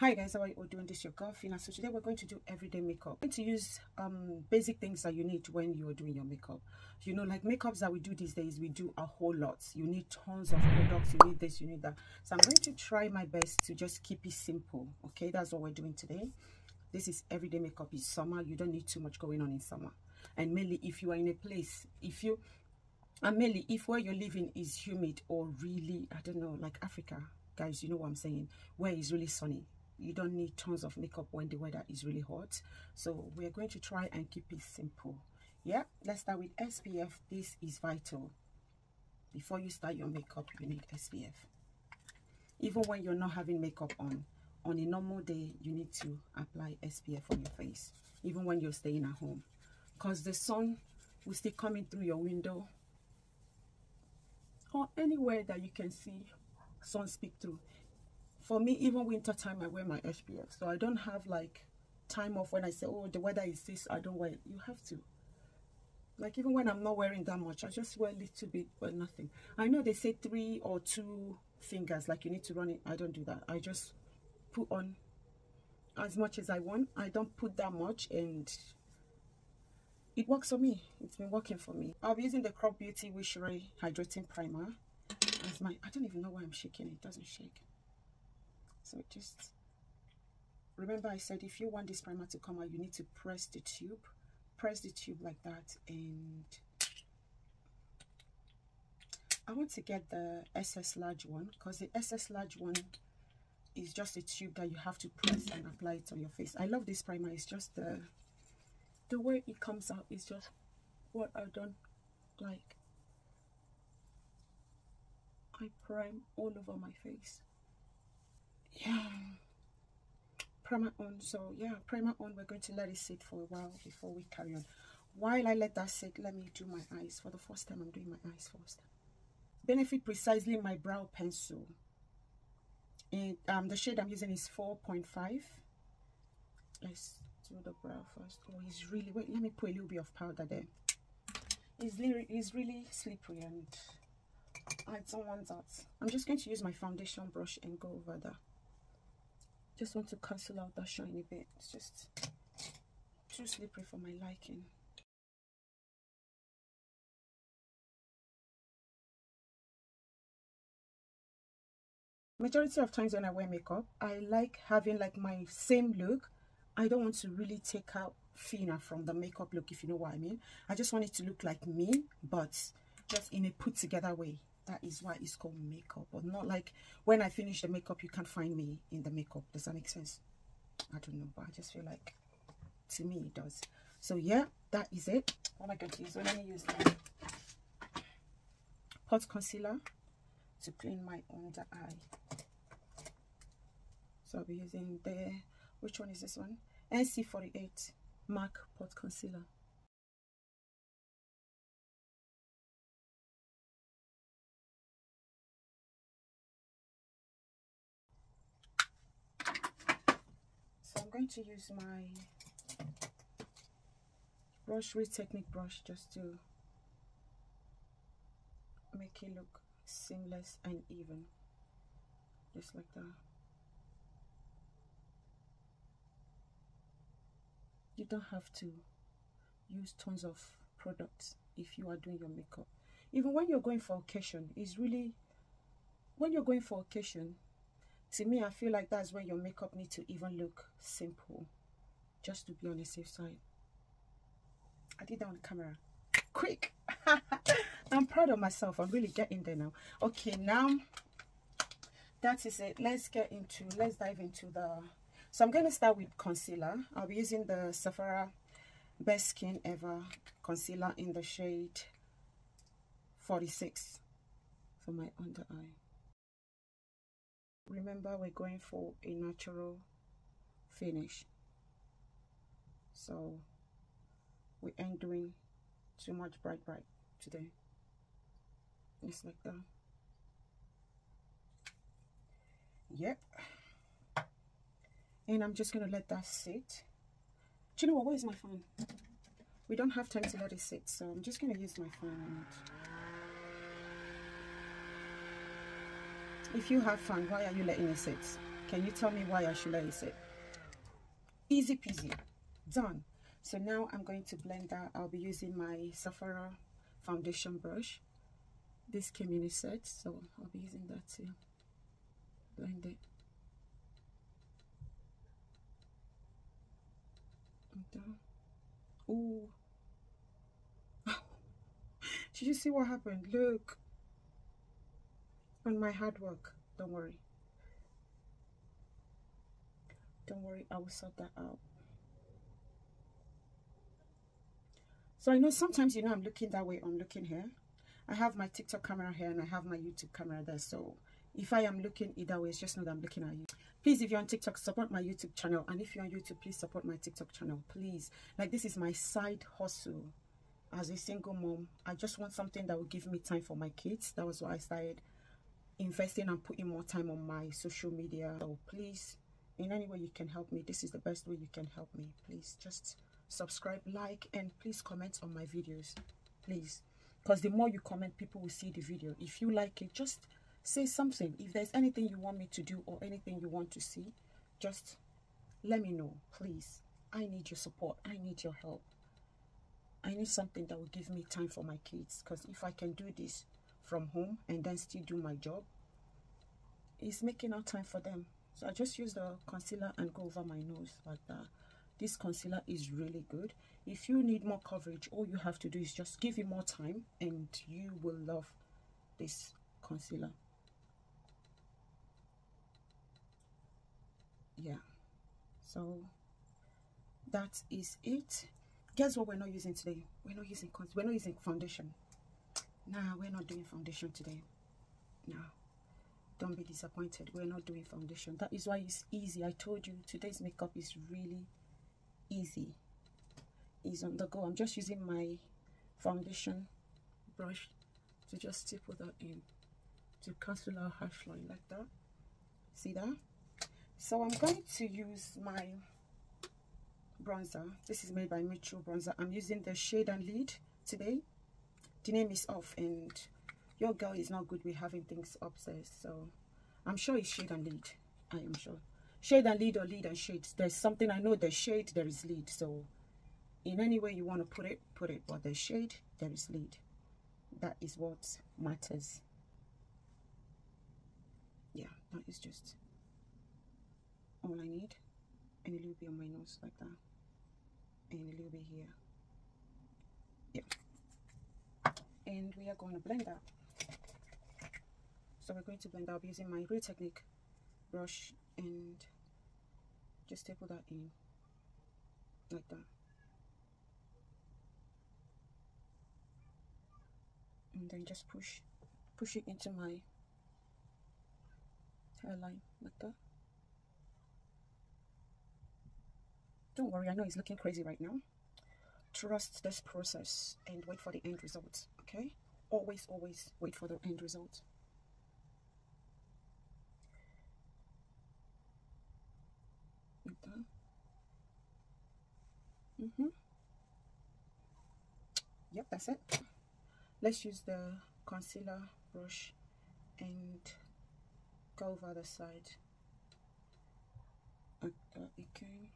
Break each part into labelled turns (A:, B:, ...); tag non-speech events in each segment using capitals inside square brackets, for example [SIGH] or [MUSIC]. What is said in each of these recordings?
A: Hi guys, how are you doing? This your girl Fina. So today we're going to do everyday makeup. We're going to use um basic things that you need when you're doing your makeup. You know, like makeups that we do these days, we do a whole lot. You need tons of products. You need this, you need that. So I'm going to try my best to just keep it simple. Okay, that's what we're doing today. This is everyday makeup. It's summer. You don't need too much going on in summer. And mainly if you are in a place, if you and mainly if where you're living is humid or really, I don't know, like Africa, guys, you know what I'm saying, where it's really sunny you don't need tons of makeup when the weather is really hot. So we're going to try and keep it simple. Yeah let's start with spf this is vital. Before you start your makeup you need spf even when you're not having makeup on on a normal day you need to apply spf on your face even when you're staying at home. Because the sun will still coming through your window or anywhere that you can see sun speak through for me even winter time i wear my spf so i don't have like time off when i say oh the weather is this i don't wear it. You have to. Like even when i'm not wearing that much i just wear a little bit but nothing. I know they say three or two fingers like you need to run it. I don't do that. I just put on as much as i want. I don't put that much and it works for me. It's been working for me. I'll be using the crop beauty wish hydrating primer as my i don't even know why i'm shaking. It doesn't shake so just remember I said if you want this primer to come out you need to press the tube press the tube like that and I want to get the SS large one because the SS large one is just a tube that you have to press and apply it on your face. I love this primer it's just the the way it comes out is just what I don't like. I prime all over my face yeah. Primer on. So yeah primer on. We're going to let it sit for a while before we carry on. While i let that sit let me do my eyes for the first time. I'm doing my eyes first. Benefit precisely my brow pencil. And um the shade i'm using is 4.5 let's do the brow first. Oh it's really wait let me put a little bit of powder there. It's really it's really slippery and i don't want that. I'm just going to use my foundation brush and go over that just want to cancel out that shiny bit. It's just too slippery for my liking. Majority of times when i wear makeup i like having like my same look. I don't want to really take out Fina from the makeup look if you know what i mean. I just want it to look like me but just in a put together way that is why it's called makeup but not like when i finish the makeup you can't find me in the makeup. Does that make sense? I don't know but i just feel like to me it does. So yeah that is it. Oh what am i going to use so let me use the pot concealer to clean my under eye. So i'll be using the which one is this one? Nc48 mac pot concealer I'm going to use my brush with technique brush just to make it look seamless and even. Just like that. You don't have to use tons of products if you are doing your makeup. Even when you're going for occasion it's really when you're going for occasion to me i feel like that's when your makeup needs to even look simple. Just to be on the safe side. I did that on camera. Quick. [LAUGHS] I'm proud of myself. I'm really getting there now. Okay now that is it. Let's get into let's dive into the so i'm going to start with concealer. I'll be using the sephora best skin ever concealer in the shade 46 for my under eye remember we're going for a natural finish. So we ain't doing too much bright bright today. Just like that. Yep. And I'm just gonna let that sit. Do you know what? Where's my phone? We don't have time to let it sit so I'm just gonna use my phone if you have fun why are you letting it sit Can you tell me why I should lace it? sit? Easy peasy. Done. So now I'm going to blend that. I'll be using my Sephora foundation brush. This came in a set, so I'll be using that to blend it. Ooh. [LAUGHS] Did you see what happened? Look. On my hard work. Don't worry. Don't worry, I will sort that out. So I know sometimes, you know, I'm looking that way, I'm looking here. I have my TikTok camera here and I have my YouTube camera there. So if I am looking either way, it's just know that I'm looking at you. Please, if you're on TikTok, support my YouTube channel. And if you're on YouTube, please support my TikTok channel. Please. Like, this is my side hustle as a single mom. I just want something that will give me time for my kids. That was why I started investing and putting more time on my social media. So please, in any way you can help me, this is the best way you can help me. Please, just subscribe, like, and please comment on my videos. Please. Because the more you comment, people will see the video. If you like it, just say something if there's anything you want me to do or anything you want to see just let me know please i need your support i need your help i need something that will give me time for my kids because if i can do this from home and then still do my job it's making out time for them. So i just use the concealer and go over my nose like that. This concealer is really good. If you need more coverage all you have to do is just give it more time and you will love this concealer. Yeah. So that is it. Guess what we're not using today? We're not using we're not using foundation nah we're not doing foundation today. No don't be disappointed. We're not doing foundation. That is why it's easy. I told you today's makeup is really easy. Is on the go. I'm just using my foundation brush to just stipple that in to cancel our harsh line like that. See that? So i'm going to use my bronzer. This is made by Mitchell bronzer. I'm using the shade and lead today the name is off and your girl is not good with having things upstairs so i'm sure it's shade and lead. I am sure. Shade and lead or lead and shade. There's something i know there's shade there is lead. So in any way you want to put it put it. But there's shade there is lead. That is what matters. Yeah that is just all I need. And a little bit on my nose like that. And a little bit here yeah and we are going to blend that so we're going to blend out using my real technique brush and just staple that in like that. And then just push push it into my hairline like that. Don't worry i know it's looking crazy right now trust this process and wait for the end result okay? Always always wait for the end result mm-hmm. Yep that's it. Let's use the concealer brush and go over the side. Again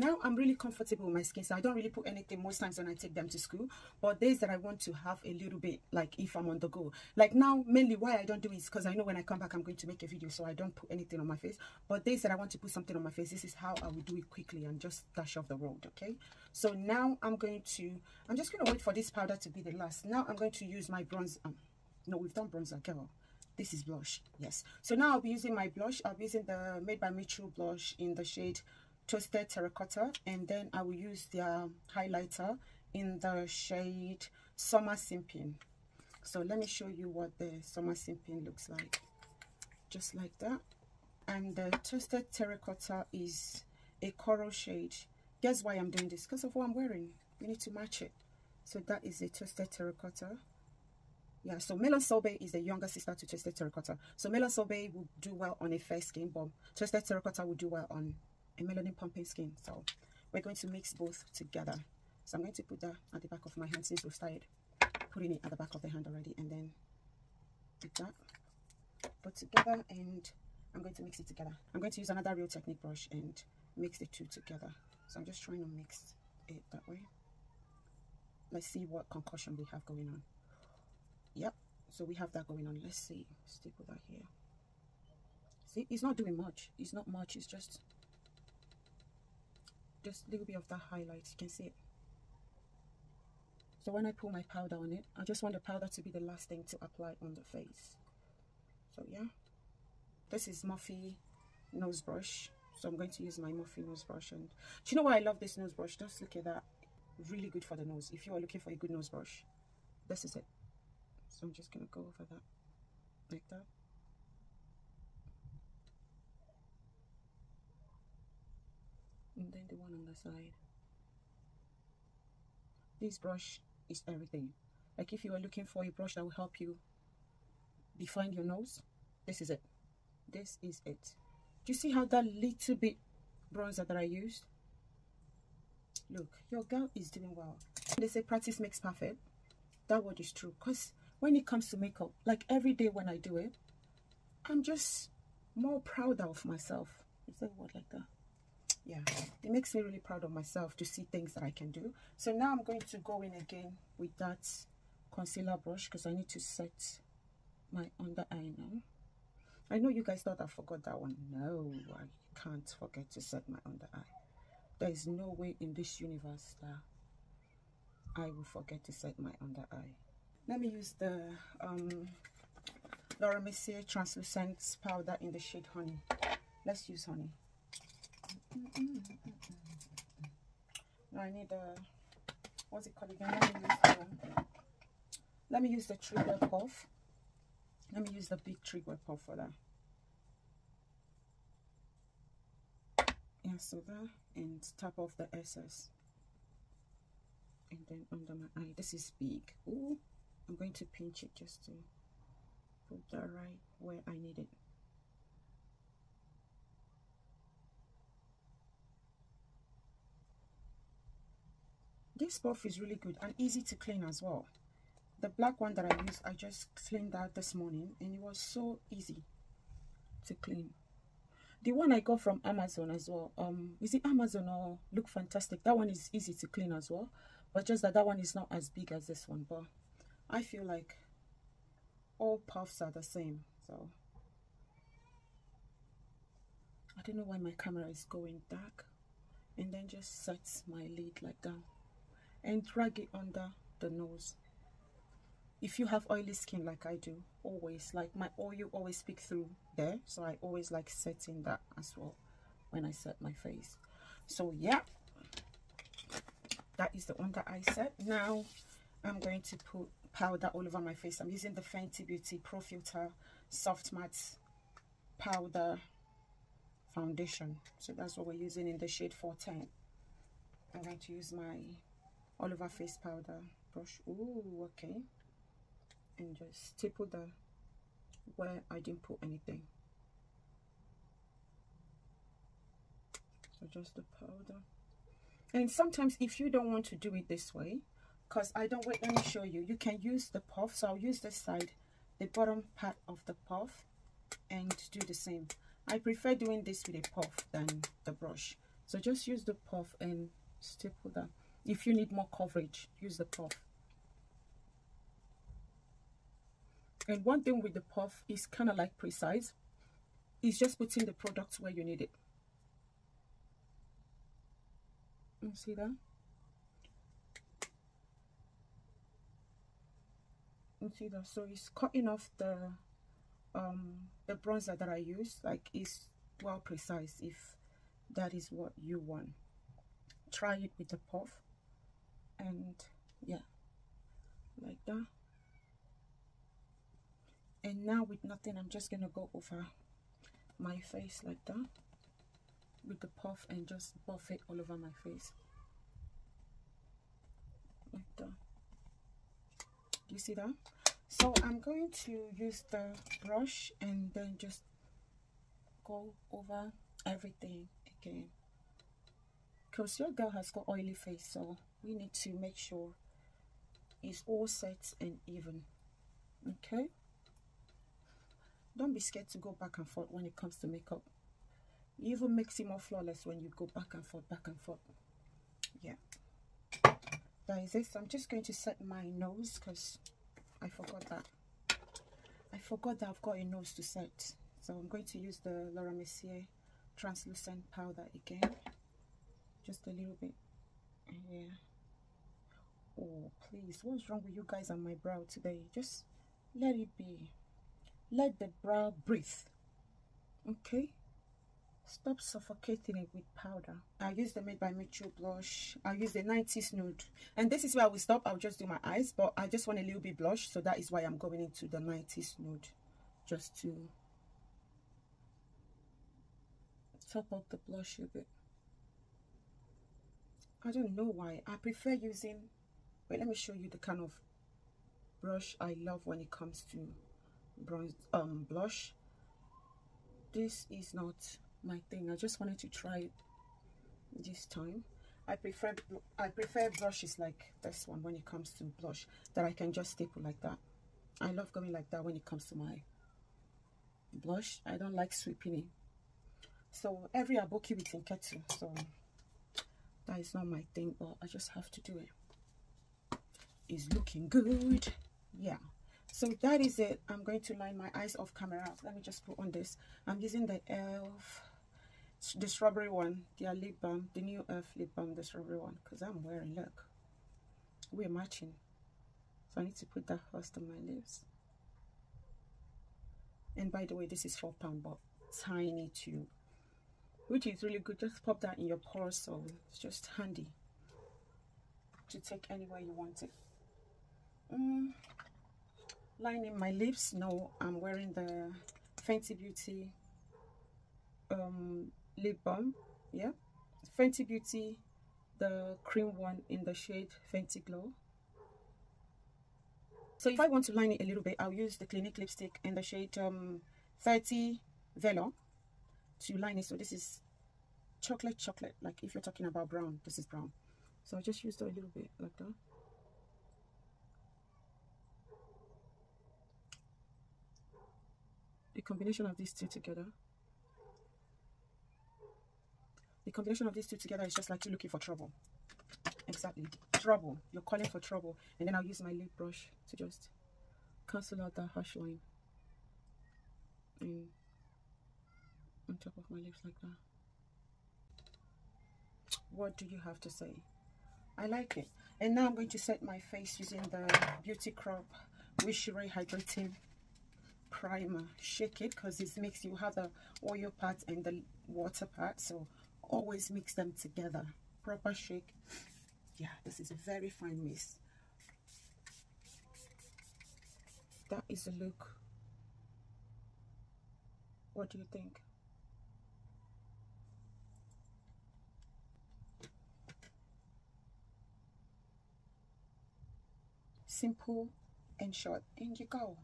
A: now i'm really comfortable with my skin so i don't really put anything most times when i take them to school. But days that i want to have a little bit like if i'm on the go. Like now mainly why i don't do is because i know when i come back i'm going to make a video so i don't put anything on my face. But days that i want to put something on my face this is how i will do it quickly and just dash off the road okay? So now i'm going to i'm just going to wait for this powder to be the last. Now i'm going to use my bronze um no we've done bronzer girl. This is blush yes. So now i'll be using my blush. I'll be using the made by mitchell blush in the shade toasted terracotta and then I will use the highlighter in the shade Summer Simping. So let me show you what the Summer Simping looks like. Just like that. And the toasted terracotta is a coral shade. Guess why I'm doing this? Because of what I'm wearing. We need to match it. So that is a toasted terracotta. Yeah, so Melon Sorbet is the younger sister to Toasted Terracotta. So Melon Sorbet will do well on a fair skin, but Toasted Terracotta will do well on a melanin pumping skin so we're going to mix both together so i'm going to put that at the back of my hand since we've started putting it at the back of the hand already and then like that put together and I'm going to mix it together. I'm going to use another Real Technique brush and mix the two together. So I'm just trying to mix it that way. Let's see what concussion we have going on. Yep, so we have that going on. Let's see. Stick with that here. See, it's not doing much. It's not much. It's just just a little bit of that highlight. You can see it. So when I pull my powder on it, I just want the powder to be the last thing to apply on the face. So yeah, this is Morphe nose brush. So I'm going to use my Morphe nose brush. And do you know why I love this nose brush? Just look at that. Really good for the nose. If you are looking for a good nose brush, this is it. So I'm just to go over that like that. And then the one on the side. This brush is everything. Like if you are looking for a brush that will help you define your nose, this is it. This is it. Do you see how that little bit bronzer that I used? Look, your girl is doing well. They say practice makes perfect. That word is true. Because when it comes to makeup, like every day when I do it, I'm just more proud of myself. Is that word like that? Yeah, it makes me really proud of myself to see things that I can do. So now I'm going to go in again with that concealer brush because I need to set my under eye now. I know you guys thought I forgot that one. No, I can't forget to set my under eye. There is no way in this universe that I will forget to set my under eye. Let me use the um, Laura Mercier translucent powder in the shade Honey. Let's use Honey. Now I need a, what's it called again? Let me use the, let me use the trigger puff. Let me use the big trigger puff for that. Yeah, so that and tap off the excess. And then under my eye, this is big. Oh, I'm going to pinch it just to put that right where I need it. This puff is really good and easy to clean as well the black one that I used, I just cleaned that this morning and it was so easy to clean. The one I got from Amazon as well, um, is it Amazon or Look Fantastic? That one is easy to clean as well, but just that that one is not as big as this one. But I feel like all puffs are the same, so I don't know why my camera is going dark. And then just set my lid like that and drag it under the nose. If you have oily skin like I do always like my oil always speak through there so I always like setting that as well when I set my face. So yeah that is the under eye set. Now I'm going to put powder all over my face. I'm using the Fenty Beauty Pro Filt'r Soft Matte Powder Foundation. So that's what we're using in the shade 410 I'm going to use my all over face powder brush. Ooh, okay. And just staple the where I didn't put anything. So just the powder. And sometimes if you don't want to do it this way because I don't wait let me show you. You can use the puff. So I'll use this side the bottom part of the puff and do the same. I prefer doing this with a puff than the brush. So just use the puff and staple that if you need more coverage use the puff And one thing with the puff is kind of like precise. It's just putting the product where you need it. You see that? You see that? So it's cutting off the um the bronzer that I use. Like it's well precise if that is what you want. Try it with the puff. And yeah, like that. And now with nothing i'm just gonna go over my face like that. With the puff and just buff it all over my face. Like that. You see that? So i'm going to use the brush and then just go over everything again. Because your girl has got oily face so we need to make sure it's all set and even okay? Don't be scared to go back and forth when it comes to makeup. It even makes it more flawless when you go back and forth back and forth. Yeah. That is it i'm just going to set my nose because i forgot that. I forgot that i've got a nose to set. So i'm going to use the laura mercier translucent powder again. Just a little bit. Yeah oh please what's wrong with you guys on my brow today? Just let it be. Let the brow breathe. Okay? Stop suffocating it with powder. I use the made by mitchell blush. I use the 90s nude. And this is where i will stop. I'll just do my eyes but i just want a little bit blush so that is why i'm going into the 90s nude. Just to top up the blush a bit. I don't know why. I prefer using wait let me show you the kind of brush i love when it comes to bronze um blush. This is not my thing. I just wanted to try it this time. I prefer i prefer brushes like this one when it comes to blush that i can just staple like that. I love going like that when it comes to my blush. I don't like sweeping it. So every aboki with kettle so that is not my thing but i just have to do it is looking good. Yeah. So that is it. I'm going to line my eyes off camera. Let me just put on this. I'm using the elf the strawberry one their lip balm the new elf lip balm the strawberry one because i'm wearing look. We're matching. So i need to put that first on my lips. And by the way this is four pound but tiny too. Which is really good. Just pop that in your pores so it's just handy to take anywhere you want it mm lining my lips. No i'm wearing the fenty beauty um lip balm. Yeah. Fenty beauty the cream one in the shade fenty glow. So if i want to line it a little bit i'll use the clinique lipstick in the shade um 30 velo to line it. So this is chocolate chocolate. Like if you're talking about brown this is brown. So i just used a little bit like that the combination of these two together. The combination of these two together is just like you looking for trouble. Exactly. Trouble. You're calling for trouble. And then i'll use my lip brush to just cancel out that harsh line. And on top of my lips like that. What do you have to say? I like it. And now i'm going to set my face using the beauty crop wishy hydrating primer shake it because it makes you have the oil part and the water part so always mix them together. Proper shake. Yeah this is a very fine mist that is the look. What do you think? Simple and short. And you go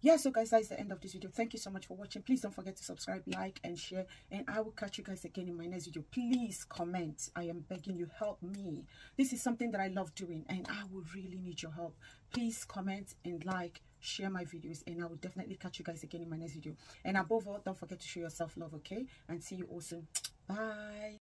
A: yeah so guys that is the end of this video. Thank you so much for watching. Please don't forget to subscribe like and share and i will catch you guys again in my next video. Please comment. I am begging you help me. This is something that i love doing and i will really need your help. Please comment and like share my videos and i will definitely catch you guys again in my next video. And above all don't forget to show yourself love okay? And see you all soon. Bye